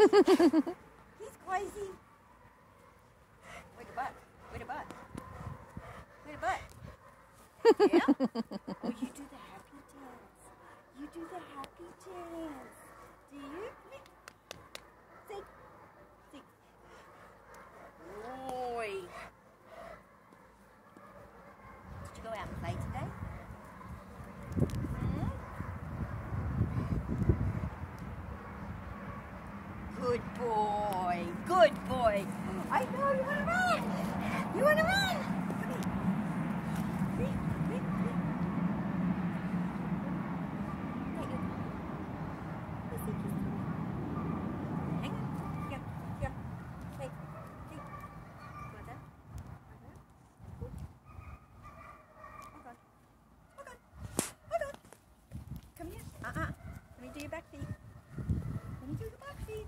He's crazy. Wait a butt. Wait a butt. Wait a butt. Yeah? oh, you do the happy dance. You do the happy dance. Do you? Good boy. Good boy. I know you want to run. You want to run. Come here. Come here. Come here. Uh-uh. Let me do your back feet. Let me do your back feet.